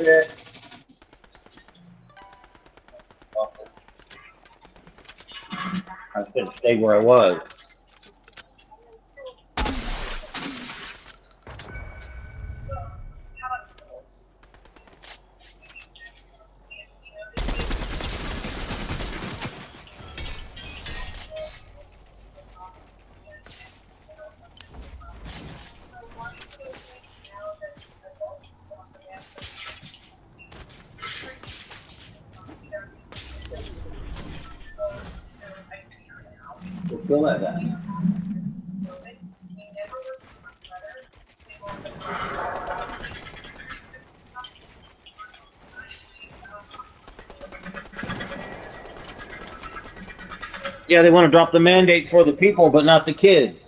it. I said stay where I was. Fill that. Yeah, they want to drop the mandate for the people, but not the kids.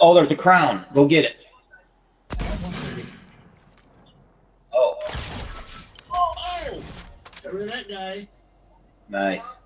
Oh, there's a crown. Go get it. Oh, Oh, oh! Of that guy. nice.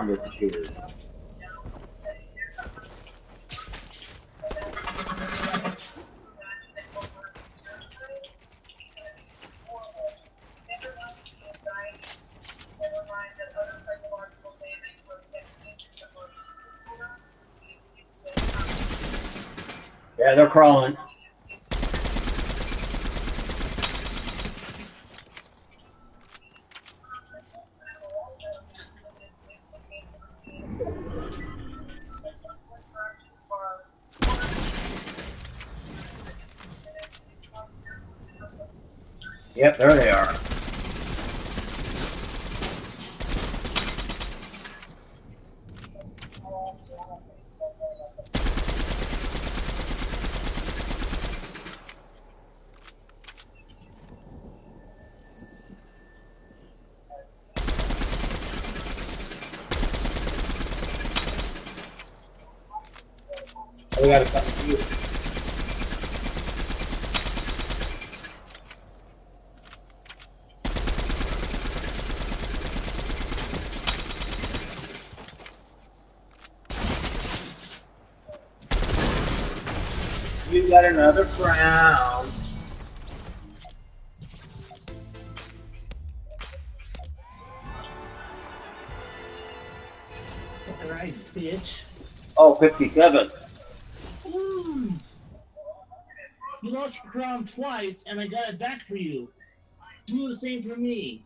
And the crown. Yeah, they're crawling. Yep, there they are. We got a couple of you. You got another crown. All right, bitch. Oh, 57. Woo. You lost your crown twice, and I got it back for you. Do the same for me.